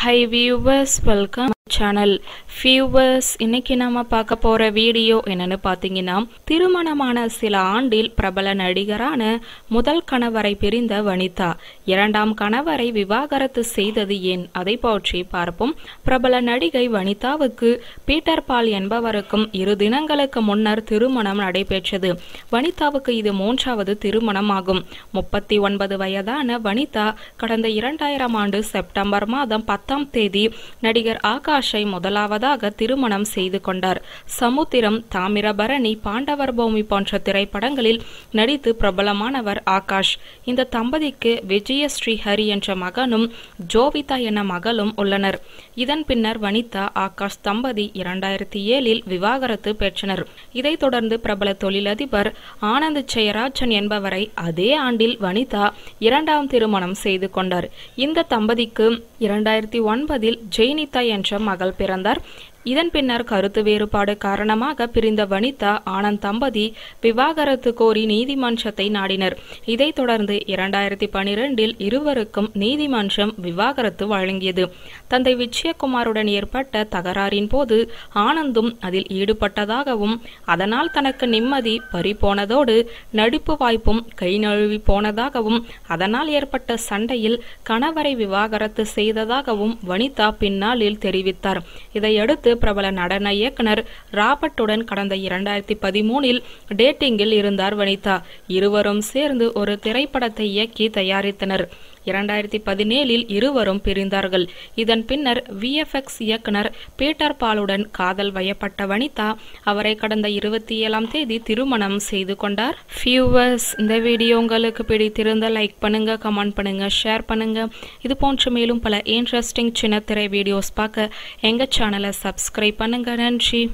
Hi viewers, welcome. Channel viewers இன்னைக்கு நாம பார்க்க போற வீடியோ என்னன்னு பார்த்தீங்கன்னா திருமணமான சில ஆண்டில் பிரபல நடிகரான முதல் கணவரை பிரிந்த வனிதா. இரண்டாம் கணவரை விவாகரத்து செய்தது ஏன்? அதை பற்றி பார்ப்போம். பிரபல நடிகை வனிதாவுக்கு பீட்டர் பால் என்பவருக்கும் இரு தினங்களுக்கு முன்னர் திருமணம் நடைபெற்றது. வனிதாவுக்கு இது மூன்றாவது திருமணம் ஆகும். முப்பத்தி ஒன்பது வயதான வனிதா கடந்த இரண்டாயிரம் ஆண்டு செப்டம்பர் மாதம் பத்தாம் தேதி நடிகர் ஆகாஷை முதலாவதாக திருமணம் செய்து கொண்டார். சமுத்திரம் தாமிரபரணி பாண்டவர் பூமி போன்ற திரைப்படங்களில் நடித்து பிரபலமானவர் ஆகாஷ். இந்த தம்பதிக்கு விஜய ஸ்ரீஹரி என்ற மகனும் ஜோவிதா என மகளும் உள்ளனர். இதன் பின்னர் வனிதா ஆகாஷ் தம்பதி இரண்டாயிரத்தி ஏழில் விவாகரத்து பெற்றனர். இதைத் தொடர்ந்து பிரபல தொழிலதிபர் ஆனந்த் ஜெயராஜன் என்பவரை அதே ஆண்டில் வனிதா இரண்டாம் திருமணம் செய்து கொண்டார். இந்த தம்பதிக்கு இரண்டாயிரத்தி ஒன்பதில் ஜெய்னிதா என்ற மகள் பிறந்தார். இதன் பின்னர் கருத்து வேறுபாடு காரணமாக பிரிந்த வனிதா ஆனந்த் தம்பதி விவாகரத்து கோரி நீதிமன்றத்தை நாடினர். இதைத் தொடர்ந்து இரண்டாயிரத்தி பனிரெண்டில் இருவருக்கும் நீதிமன்றம் விவாகரத்து வழங்கியது. தந்தை விஜயகுமாருடன் ஏற்பட்ட தகராறின் போது ஆனந்தும் அதில் ஈடுபட்டதாகவும் அதனால் தனக்கு நிம்மதி பறிபோனதோடு நடிப்பு வாய்ப்பும் கை நழுவி போனதாகவும் அதனால் ஏற்பட்ட சண்டையில் கணவரை விவாகரத்து செய்ததாகவும் வனிதா பின்னாளில் தெரிவித்தார். இதையடுத்து பிரபல நடன இயக்குனர் ராபர்ட்டுடன் கடந்த இரண்டாயிரத்தி பதிமூனில் டேட்டிங்கில் இருந்தார் வனிதா. இருவரும் சேர்ந்து ஒரு திரைப்படத்தை இயக்கி தயாரித்தனர். இரண்டாயிரத்தி பதினேழில் இருவரும் பிரிந்தார்கள். இதன் பின்னர் விஎஃப்எக்ஸ் இயக்குனர் பீட்டர் பாலுடன் காதல் வயப்பட்ட வனிதா அவரை கடந்த இருபத்தி ஏழாம் தேதி திருமணம் செய்து கொண்டார். ஃபியூவர்ஸ் இந்த வீடியோ உங்களுக்கு பிடித்திருந்த லைக் பண்ணுங்க கமெண்ட் பண்ணுங்க ஷேர் பண்ணுங்க. இது போன்ற மேலும் பல இன்ட்ரெஸ்டிங் சின்னத்திரை வீடியோஸ் பார்க்க எங்கள் சேனலை சப்ஸ்கிரைப் பண்ணுங்க. நன்றி.